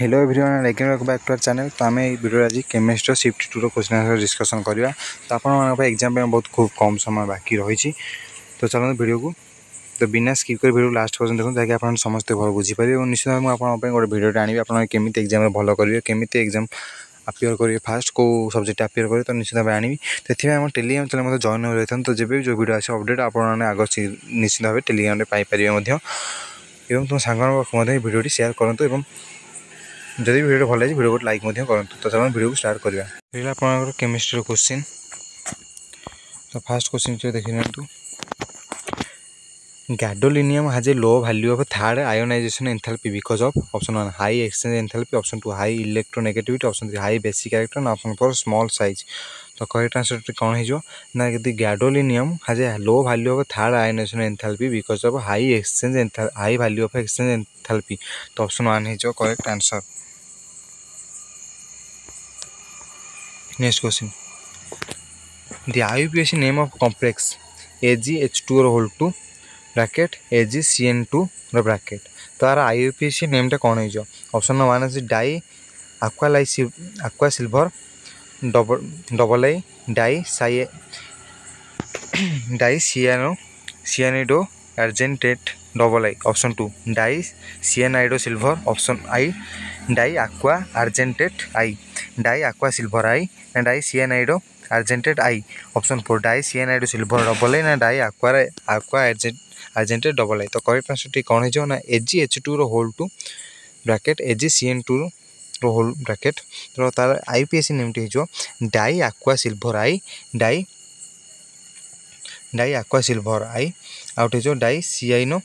Hello everyone welcome back back to our channel ତ ଆମେ ଏଇ ଭିଡ଼ିଓରେ ଆଜି କେମିଷ୍ଟ୍ରିର ସିଫ୍ଟ ଟୁର କୋଶ୍ଚିନ୍ ଆନ୍ସର୍ ଡିସ୍କସନ୍ କରିବା ତ ଆପଣମାନଙ୍କ ପାଇଁ ଏକ୍ଜାମ୍ ପାଇଁ ବହୁତ ଖୁବ୍ କମ୍ ସମୟ ବାକି ରହିଛି ତ ଚାଲନ୍ତୁ ଭିଡ଼ିଓକୁ ତ ବିନା ସ୍କିପ୍ କରି ଭିଡ଼ିଓ ଲାଷ୍ଟ ପର୍ଯ୍ୟନ୍ତ ଦେଖନ୍ତୁ ଯାହାକି ଆପଣ ସମସ୍ତେ ଭଲ ବୁଝିପାରିବେ ଏବଂ ନିଶ୍ଚିତ ଭାବେ ମୁଁ ଆପଣଙ୍କ ପାଇଁ ଗୋଟେ ଭିଡ଼ିଓଟେ ଆଣିବି ଆପଣ କେମିତି ଏକ୍ଜାମ୍ରେ ଭଲ କରିବେ କେମିତି ଏକ୍ଜାମ୍ আপিয়ার করবে ফার্স্ট কেউ সবজেক্ট আপিয়ার করে তো নিশ্চিত ভাবে আনবি সেপাই আমার টেলিগ্রাম চ্যানেল মধ্যে জয়েন হয়ে রয়েছেন তো যেবে যে ভিডিও আছে অপডেট আপনার আগ নিশ্চিত ভাবে টেলিগ্রামে পাইপারে এবং তোমার সাংবাদিক এই ভিডিওটি সেয়ার করতো এবং ଯଦି ଭିଡ଼ିଓ ଭଲ ଲାଗିଛି ଭିଡ଼ିଓ ଗୋଟେ ଲାଇକ୍ ମଧ୍ୟ କରନ୍ତୁ ତ ଚାଲନ୍ତୁ ଭିଡ଼ିଓକୁ ଷ୍ଟାର୍ଟ କରିବା ରହିଲା ଆପଣଙ୍କର କେମିଷ୍ଟ୍ରିର କ୍ୱେଶ୍ଚିନ୍ ତ ଫାର୍ଷ୍ଟ କ୍ୱେଶ୍ଚିନ୍ ଦେଖି ନିଅନ୍ତୁ gadolinium has a low value of third ionization enthalpy because of option 1 high exchange enthalpy option 2 high electronegativity option 3 high basic character and option 4 small size तो करेक्ट आंसर कौन हो ना यदि gadolinium has a low value of third ionisation enthalpy because of high exchange high value of exchange enthalpy तो option 1 हो correct answer Next question. The IUPAC name of complex AgH2 whole 2 bracket AgCN2 bracket तार IUPAC नेमटा कौन हो option number one अच्छे di aqua aqua silver double double I di Sai die argentate double I option two di cyanido silver option I di aqua argentate I di aqua silver I না di cyanido argentate I option four di cyanido silver double I না di aqua aqua argent argentate double I তো correct আনসরটি କ'ଣ হয়ে ନା না G H tour whole two bracket A G C N tour whole bracket তো তার IUPAC নেমটি হয়েছে di aqua silver I di di aqua silver I out हो डाइ सीआईनो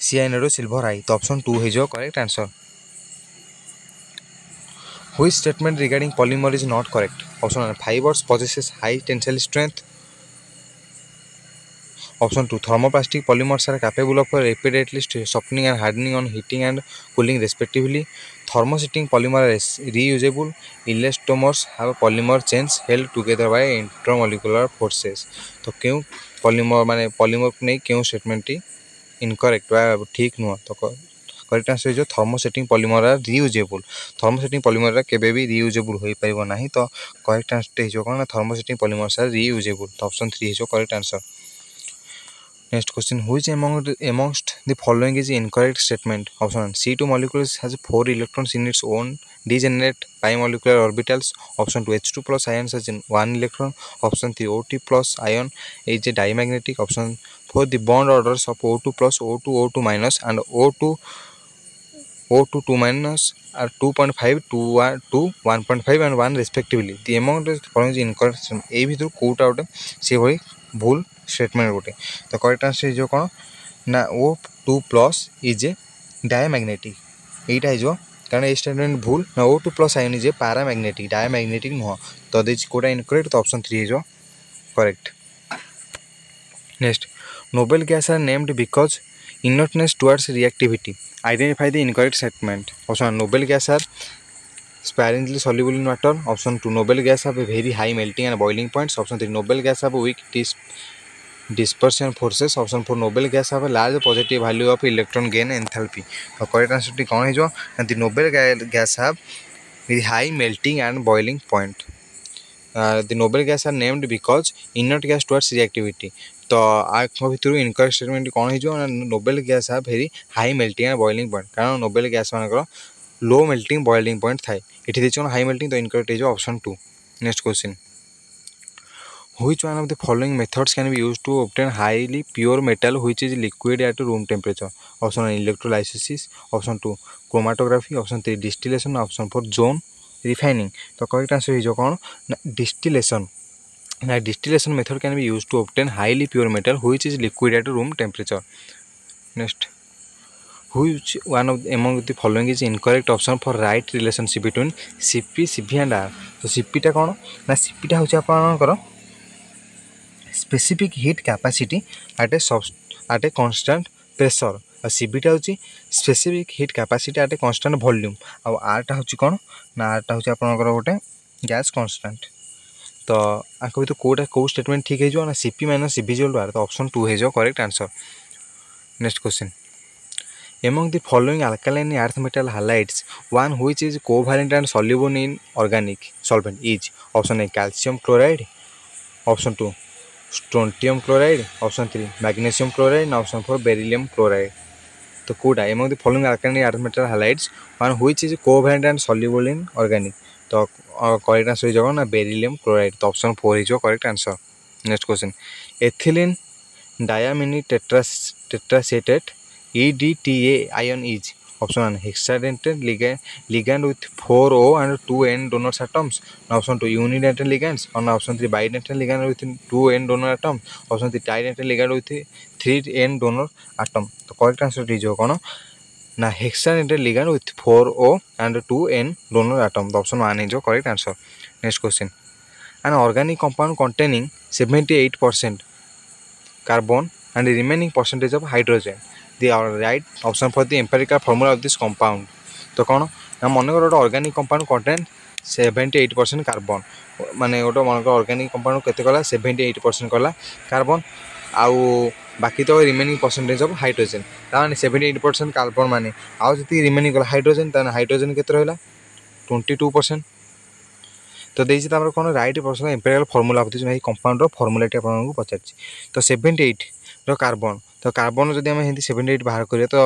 सीआईन रु सिल्भर आई तो ऑप्शन टू हो करेक्ट आंसर हुई statement regarding polymer is not correct option five verse possesses high tensile strength Option 2 thermoplastic polymers are capable of rapidly softening and hardening on heating and cooling respectively. Thermosetting polymer is reusable. Elastomers have polymer chains held together by intermolecular forces. तो क्यों polymer माने polymer को नहीं क्यों statement incorrect ठीक नुह तो correct answer हो thermosetting polymer reusable thermosetting polymer केबे भी रियूजेबल हो पार ना तो करेक्ट आंसर हो कौन थर्मोसेटिंग पॉलीमर रियूजेबल तो ऑप्शन थ्री हो correct answer Next question Which among the, amongst the following is the incorrect statement? Option C2 molecules has 4 electrons in its own degenerate bimolecular orbitals. Option 2 H2 plus ions has 1 electron. Option 3 OT plus ion is a diamagnetic. Option 4 The bond orders of O2 plus O2 O2 minus and O2 O2 2 minus are 2.5, 2 are 2, 1.5 and 1 respectively. The amount is following is incorrect. এই ভিতর কোটা ওটা সেভাবে ভুল statement ଗୋଟେ ତ correct answer ହେଇଯିବ କ'ଣ ନା O two plus is a diamagnetic ଏଇଟା ହେଇଯିବ କାରଣ ଏ ଷ୍ଟେଟମେଣ୍ଟ ଭୁଲ ନା ଓ ଟୁ ପ୍ଲସ୍ ଆଇନି ଯେ ପାରାମ୍ୟାଗ୍ନେଟିକ୍ ଡାଏମ୍ୟାଗ୍ନେଟିକ୍ ନୁହଁ ତ ଦେଇଛି କେଉଁଟା ଇନକରେକ୍ଟ ତ ଅପସନ୍ ଥ୍ରୀ ହେଇଯିବ correct next noble gas are named because inertness towards reactivity. Identify the incorrect statement. Option one, noble gas are sparingly soluble in water. Option 2 noble gas have a very high melting and boiling points. Option 3 noble gas have a weak dispersion forces option 4 noble gas have a large positive value of electron gain enthalpy तो correct answer टी कौन हो the noble gas have very high melting and boiling point uh, the noble gas are named because inert gas towards reactivity ତ ଆଙ୍କ ଭିତରୁ incorrect statement କ'ଣ ହେଇଯିବ ନା noble gas have very high melting and boiling point କାରଣ noble gas ମାନଙ୍କର ଲୋ melting boiling point ଥାଏ ଏଠି ଦେଇଛି କ'ଣ ହାଇ ମେଲ୍ଟିଂ ତ ଇନକରେକ୍ଟ ହେଇଯିବ option two next question which one of the following methods can be used to obtain highly pure metal which is liquid at room temperature option 1 electrolysis option 2 chromatography option 3 distillation option 4 zone refining तो correct answer हो कौन ना distillation Now, distillation method can be used to obtain highly pure metal which is liquid at room temperature. Next, which one of the, among the following is incorrect option for right relationship between CP, CV and R. So CP टा कौन ना CP टा होची आपनकर specific heat capacity at a sub at a constant pressure ଆଉ ସିବିଟା ହେଉଛି specific heat capacity at a constant volume ଆଉ ଆର୍ଟା ହେଉଛି କ'ଣ ନା ଆର୍ଟା ହେଉଛି ଆପଣଙ୍କର ଗୋଟେ ଗ୍ୟାସ୍ କନଷ୍ଟାଣ୍ଟ ତ ଆଙ୍କ ଭିତରୁ କେଉଁଟା କେଉଁ ଷ୍ଟେଟମେଣ୍ଟ ଠିକ୍ ହେଇଯିବ ନା ସିପି ମାଇନସ୍ ସିଭିଜୁଆଲ୍ ଆର୍ ତ ଅପସନ୍ ଟୁ ହେଇଯିବ correct answer next question Among the following alkaline earth metal halides, one which is covalent and soluble in organic solvent is option A calcium chloride, option 2 strontium chloride, option 3 magnesium chloride, and option 4 beryllium chloride. तो कोटा among the following alkyl earth metal halides one which is covalent and soluble in organic तो correct answer हो beryllium chloride तो option 4 is correct answer next question ethylene diamine tetra tetraacetate EDTA ion is option 1 hexadentate ligand, ligand with 4O and 2 N donor atoms. Option 2 unidentate ligands. On option 3 bidentate ligand with 2 N donor atom. Option 3 tridentate ligand with 3 N donor atom. तो correct answer is कौन ना hexadentate ligand with 4O and 2 N donor atom. The option 1 is correct answer. Next question. An organic compound containing 78% carbon and the remaining the right option for the empirical formula of this compound তো কোণ না, মনে করো গোটে organic compound content seventy eight percent carbon মানে গোটে মনে করো অর্গানিক কম্পাউন্ড কেতে কলা সেভেন্টি এইট পরসেন্ট কলা কার্বন আউ বাকি তো রিমেনিং পরসেন্টেজ অফ হাইড্রোজেন তার মানে সেভেন্টি এইট পরসেন্ট কার্বন মানে আউ যদি রিমেনিং কলা হাইড্রোজেন তাহলে হাইড্রোজেন কেতে রহিলা টোয়েন্টি টু পরসেন্ট তো দিয়েছি তার কোণ রাইট পরসেন্ট এম্পেরিয়াল ফর্মুলা ভাবুছি এই কম্পাউন্ডর ফর্মুলাটি আপনার পচারছি তো সেভেন্টি এইটর কার্বন ତ କାର୍ବନ ଯଦି ଆମେ ଏମିତି ସେଭେଣ୍ଟି ଏଇଟ୍ ବାହାର କରିବା ତ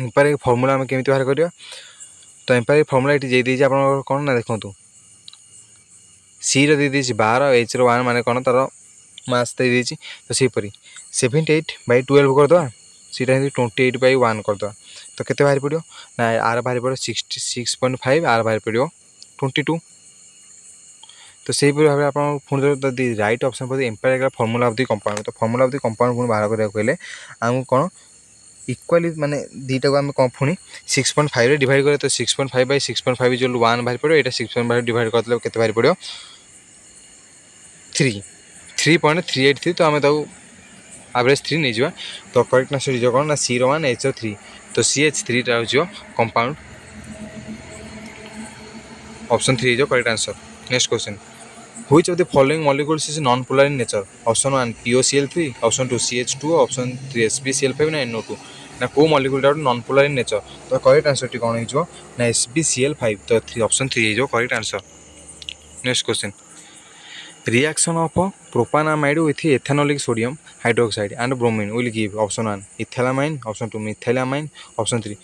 ଏମ୍ପାରିକ୍ ଫର୍ମୁଲା ଆମେ କେମିତି ବାହାର କରିବା ତ ଏମ୍ପାରିକ୍ ଫର୍ମୁଲା ଏଠି ଦେଇ ଦେଇଛି ଆପଣଙ୍କର କ'ଣ ନା ଦେଖନ୍ତୁ ସିର ଦେଇ ଦେଇଛି ବାର ଏଚ୍ର ୱାନ୍ ମାନେ କ'ଣ ତା'ର ମାସ୍ ଦେଇ ଦେଇଛି ତ ସେହିପରି ସେଭେଣ୍ଟି ଏଇଟ୍ ବାଇ ଟୁଏଲ୍ଭ କରିଦେବା ସେଇଟା ଏମିତି ଟ୍ୱେଣ୍ଟି ଏଇଟ୍ ବାଇ ୱାନ୍ କରିଦେବା ତ କେତେ ବାହାରି ପଡ଼ିବ ନା ଆର ବାହାରି ପଡ଼ିବ ସିକ୍ସଟି ସିକ୍ସ ପଏଣ୍ଟ ଫାଇଭ୍ ଆର ବାହାରି ପଡ଼ିବ ଟ୍ୱେଣ୍ଟି ଟୁ তো সেইপরি ভাবে আপনার পুঁ ଦି ରାଇଟ୍ ଅପସନ୍ ପ୍ରତି empirical formula of the compound ତ ଫର୍ମୁଲା ଅଫ୍ ଦି କମ୍ପାଉଣ୍ଡ ପୁଣି ବାହାର କରିବାକୁ ହେଲେ ଆମକୁ କ'ଣ ଇକ୍ୱାଲି ମାନେ ଦୁଇଟାକୁ ଆମେ କ'ଣ ପୁଣି ସିକ୍ସ ପଏଣ୍ଟ ଫାଇଭରେ ଡିଭାଇଡ଼ କରିବା ତ six point five by six point five ଯେଉଁ ୱାନ୍ ବାହାରି ପଡ଼ିବ ଏଇଟା ସିକ୍ସ ପଏଣ୍ଟ ଫାଇଭ ଡିଭାଇଡ଼ କରିଦେଲେ କେତେ ବାହାରି ପଡ଼ିବ three three point three eight three ତ ଆମେ ତାକୁ ଆଭରେଜ୍ ଥ୍ରୀ ନେଇଯିବା ତ କରେକ୍ଟ ଆନ୍ସର୍ ହେଇଯିବ କ'ଣ ନା ସିର ୱାନ୍ ଏଚ୍ ଥ୍ରୀ ତ ସି ଏଚ୍ ଥ୍ରୀଟା ହେଉଯିବ କମ୍ପାଉଣ୍ଡ ଅପସନ୍ ଥ୍ରୀ ହେଇଯିବ correct answer next question Which of the following molecules is non-polar in nature? Option 1 POCl3, option 2 CH2, option 3 SbCl5 and NO2. ना को molecule doubt non polar in nature तो correct answer टी कौन है जो ना SbCl5 तो थ्री ऑप्शन थ्री है जो correct answer next question reaction of propanamide with ethanolic sodium hydroxide and bromine will give option 1 ethylamine option 2 methylamine option 3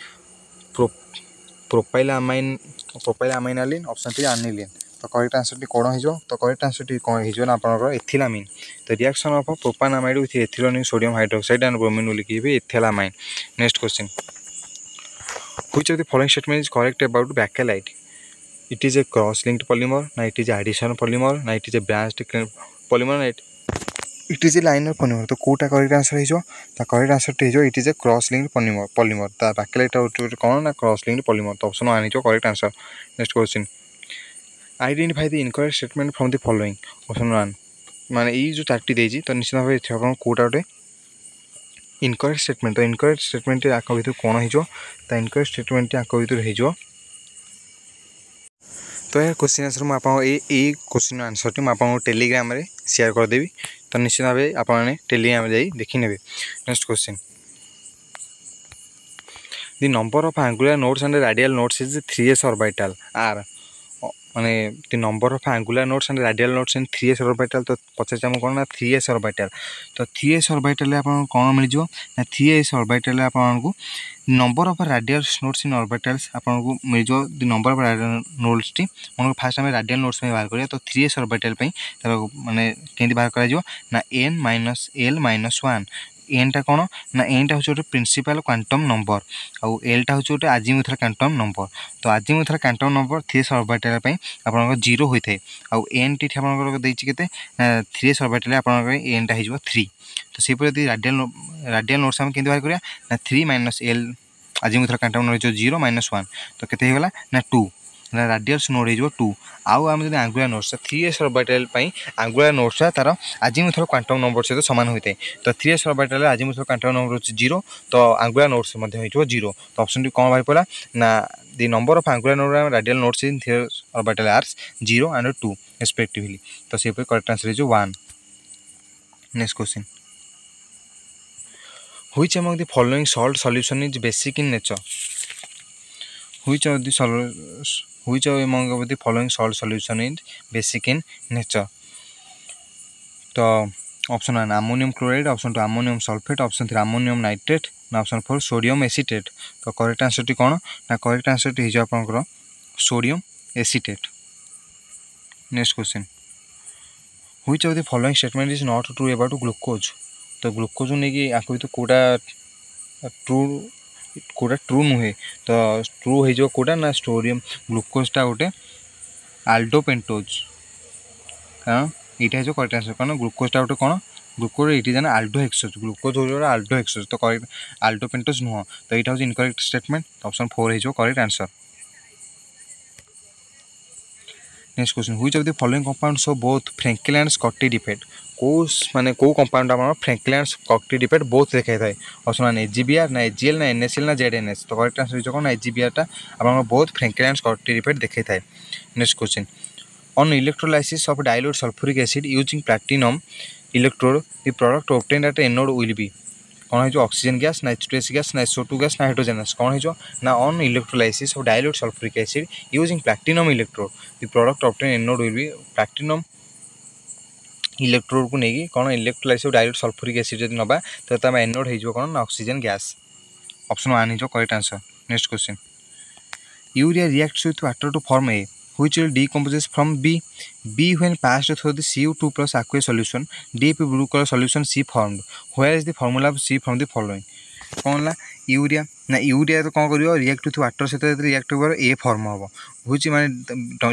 propylamine propylamine aniline option 3 aniline ତ correct ଆନ୍ସରଟି କ'ଣ ହେଇଯିବ ତ କରେକ୍ଟ ଆନ୍ସରଟି କ'ଣ ହେଇଯିବ ନା ଆପଣଙ୍କର ଏଥିଲାମାଇନ୍ ତ reaction of propanamide with ethanolic sodium hydroxide and bromine ବୋଲି କହିବେ ethylamine next question which of the following statement is correct about bakelite it is a cross linked polymer na it is addition polymer na it is a branched polymer na it, it is a liner polymer ତ କେଉଁଟା correct answer ହେଇଯିବ ତା correct ଆନ୍ସରଟି ହେଇଯିବ it is a cross link polymer polymer ତା ବାକେଲାଇଟ୍ ହେଉଛି କ'ଣ ନା cross link polymer ତ ଅପସନ୍ ୱାନ୍ ହେଇଯିବ correct answer next identify the incorrect statement from the following option one মানে এই যে চারটি দিয়েছি তো নিশ্চিত ভাবে আপনার কোটা গোটে ইনকরেক্ট স্টেটমেন্ট তো ইনকরেক্ট স্টেটমেন্টটি আঙ্ক ভিতরে কোণ হয়েছ তা ইনকরেক্ট স্টেটমেন্টটি আঙ্ক ভিতরে হয়েছ তো এর কোশ্চিন আনসর মু আপনার এই এই কোশ্চিন আনসরটি মু আপনার টেলিগ্রামে সেয়ার করেদেবি তো নিশ্চিত ভাবে আপনার টেলিগ্রামে যাই দেখি নেবে next question the number of angular nodes and radial nodes is three S orbital are মানে number of angular nodes and radial nodes and three 3s orbital तो पचारे कौन ना 3s orbital? तो 3s orbital आप कौन मिल ना 3s orbital आपको number of radial nodes in orbitals आपको मिल जाओ नंबर अफ राडियल नोट्स टी मन फास्ट आम राडियल नोट्स बाहर करा तो थ्री एस अर्बाटाल मैंने के बाहर करा ना N minus L minus one ନା N minus L minus one ଏନ୍ଟା କ'ଣ ନା ଏନ୍ଟା ହେଉଛି ଗୋଟେ ପ୍ରିନ୍ସିପାଲ୍ କ୍ୱାଣ୍ଟମ୍ ନମ୍ବର ଆଉ ଏଲ୍ଟା ହେଉଛି ଗୋଟେ ଆଜିମୁଥର କ୍ୱାଣ୍ଟମ୍ ନମ୍ବର ତ azimuthal quantum number three orbital ପାଇଁ ଆପଣଙ୍କର ଜିରୋ ହୋଇଥାଏ ଆଉ ଏନ୍ଟି ଏଠି ଆପଣଙ୍କର ଦେଇଛି କେତେ ଥ୍ରୀ ଅର୍ବାଇଟାଲରେ ଆପଣଙ୍କର ଏନ୍ଟା ହେଇଯିବ ଥ୍ରୀ ତ ସେହିପରି ଯଦି ରାଡ଼ିଆଲ ରାଡ଼ିଆଲ ନୋଟ୍ସ ଆମେ କେମିତି ବାହାର କରିବା ନା three minus L azimuthal quantum number ହେଇଯିବ ଜିରୋ ମାଇନସ୍ ୱାନ୍ ତ କେତେ ହେଇଗଲା ନା ଟୁ ରାଡ଼ିଆଲ୍ସ ନୋଟ୍ ହେଇଯିବ ଟୁ ଆଉ ଆମେ ଯଦି ଆଙ୍ଗୁଲାର ନୋଟ୍ସଟା ଥ୍ରୀ ଏସ୍ ଅର୍ବାଇଟାଲ ପାଇଁ ଆଙ୍ଗୁଲାର ନୋଟ୍ସଟା ତା'ର ଆଜିମୁଥର କ୍ୱାଣ୍ଟମ୍ ନମ୍ବର ସହିତ ସମାନ ହୋଇଥାଏ ତ ଥ୍ରୀ ଏସ୍ ଅର୍ବାଇଟାଲରେ ଆଜିମୁଥର କ୍ୱାଣ୍ଟମ୍ ନମ୍ବର ହେଉଛି ଜିରୋ ତ ଆଙ୍ଗୁଲାର ନୋଟ୍ସ ମଧ୍ୟ ହେଇଯିବ ଜିରୋ ତ ଅପସନ୍ଟି କ'ଣ ବାହାରି ପଡ଼ିଲା ନା the number of angular node radial nodes in three orbital are zero and two respectively ତ ସେହିପରି କରେକ୍ଟ ଆନ୍ସର ହେଇଯିବ one next question Which among the following salt solution is basic in nature? Which of the sol- which are among of the following salt solution is basic in nature? তো option one ammonium chloride option two ammonium sulphate option three ammonium nitrate না option four sodium acetate তো correct আনসরটি কোণ না correct আনসরটি হয়ে যাবে আপনার sodium acetate next question which of the following statement is not true about glucose তো গ্লুকোজ নিয়ে আগে তো কোটা ট্রু କୋଉଟା ଟ୍ରୁ ନୁହେଁ ତ ଟ୍ରୁ ହେଇଯିବ କୋଉଟା ନା ଷ୍ଟୋରିୟମ୍ ଗ୍ଲୁକୋଜ୍ଟା ଗୋଟେ ଆଲ୍ଡୋପେଣ୍ଟୋଜ୍ କାରଣ ଏଇଟା ହେଇଯିବ କରେକ୍ଟ ଆନ୍ସର୍ କାରଣ ଗ୍ଲୁକୋଜ୍ଟା ଗୋଟେ କ'ଣ ଗ୍ଲୁକୋଜ୍ ଏଇଠି ଜାଣ ଆଲ୍ଡୋ ହେକ୍ସୋଜ୍ ଗ୍ଲୁକୋଜ୍ ହେଉଛି ଗୋଟେ ଆଲ୍ଡୋ ହେକ୍ସୋଜ୍ ତ କରେକ୍ଟ ଆଲ୍ଡୋ ପେଣ୍ଟୋଜ୍ ନୁହଁ ତ ଏଇଟା ହେଉଛି ଇନକରେକ୍ଟ ଷ୍ଟେଟମେଣ୍ଟ ଅପସନ୍ ଫୋର୍ ହେଇଯିବ correct answer next question which of the following compounds of both Frenkel and Schottky effect କେଉଁ ମାନେ କେଉଁ କମ୍ପାଉଣ୍ଡ ଆମର ଫ୍ରେଙ୍କଲାଣ୍ଡ କକ୍ଟି ଡିପେଟ୍ ବହୁତ ଦେଖାଇଥାଏ ଅପସନ୍ ୱାନ୍ ଏଜିବିଆର୍ ନା ଏଜିଏଲ୍ ନା ଏନ୍ଏସ୍ଏଲ୍ ନା ଜେଡ୍ ଏନ୍ଏସ୍ ତ କରେକ୍ଟ ଆନ୍ସର ହେଉଛି କ'ଣ ନା ଏଜିବିଆର୍ଟା ଆପଣଙ୍କର ବହୁତ ଫ୍ରେଙ୍କଲାଣ୍ଡ କକ୍ଟି ଡିପେଟ୍ ଦେଖାଇଥାଏ next question on electrolysis of dilute sulphuric acid using platinum electrode the product obtained at anode will be କ'ଣ ହେଇଯିବ ଅକ୍ସିଜେନ୍ ଗ୍ୟାସ୍ ନା ଏଚ୍ ଟୁ ଏସ୍ ଗ୍ୟାସ୍ ନା ଏସ୍ଓ ଟୁ ଗ୍ୟାସ୍ ନା ହାଇଡ୍ରୋଜେନ୍ ଗ୍ୟାସ୍ କ'ଣ ହେଇଯିବ ନା on electrolysis of dilute sulphuric acid using platinum electrode the product obtained anode will be platinum electrode को नहीं कौन इलेक्ट्रोलाइसिस डायल्यूट सल्फ्यूरिक एसिड जब नवा तो तुम एनोड हो कौन ना ऑक्सीजन गैस ऑप्शन वन हो correct answer next question urea reacts with water to form a which will decomposes from B. B when passed through the CO2 plus aqueous solution, deep blue color solution C formed. Where is the formula of C from the following? କ'ଣ ହେଲା urea ନା urea ତ କ'ଣ କରିବ react with water ସହିତ ଯେତେବେଳେ react କରିବ ଏ form ହେବ ହେଉଛି ମାନେ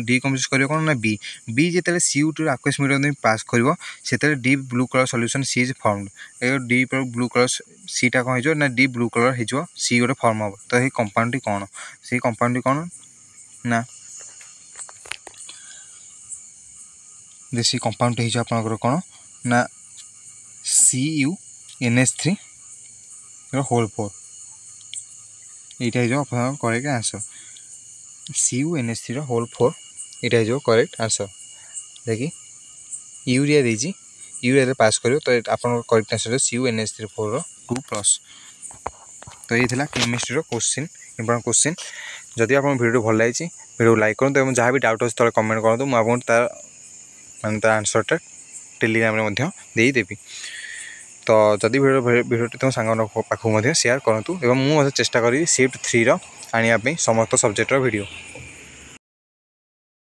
ଡିକମ୍ପୋଜ କରିବ କ'ଣ ନା ବି ବି ଯେତେବେଳେ C U two aqueous medium pass କରିବ ସେତେବେଳେ deep blue colour solution C is formed a deep blue colour ସିଟା କ'ଣ ହେଇଯିବ ନା ଡିପ୍ ବ୍ଲୁ କଲର୍ ହେଇଯିବ ସି ଗୋଟେ ଫର୍ମ ହେବ ତ ସେଇ କମ୍ପାଉଣ୍ଡଟି କ'ଣ ସେଇ କମ୍ପାଉଣ୍ଡଟି କ'ଣ ନା ଦେଶୀ କମ୍ପାଉଣ୍ଡ ହେଇଯିବ ଆପଣଙ୍କର କ'ଣ ନା C U N S three whole four এটা হয়ে যাও আপনার correct answer C U N S থ্রির হোল ফোর এটা হয়ে যাব করেক্ট আনসর দেখি ইউরিয়া দিয়েছি ইউরিয়ারে পাস করব তো আপনার correct answer C U N S three four two plus তো এই লা কেমিস্ট্রির কোশ্চিন ইম্পর্টাট কোশ্চিন যদি আপনার ভিডিওটি ভাল লাগিছে ভিডিও লাইক করুন এবং যা বি ডাউট আছে তলে কমেন্ট করুন মু আপনার তার মানে তার আনসরটা টেলিগ্রামে মধ্যে দিয়ে দেবি ତ ଯଦି ଭିଡ଼ିଓ ଭିଡ଼ିଓଟି ତୁମ ସାଙ୍ଗମାନଙ୍କ ପାଖକୁ ମଧ୍ୟ ସେୟାର କରନ୍ତୁ ଏବଂ ମୁଁ ମଧ୍ୟ ଚେଷ୍ଟା କରିବି ସିଫ୍ଟ ଥ୍ରୀର ଆଣିବା ପାଇଁ ସମସ୍ତ ସବଜେକ୍ଟର ଭିଡ଼ିଓ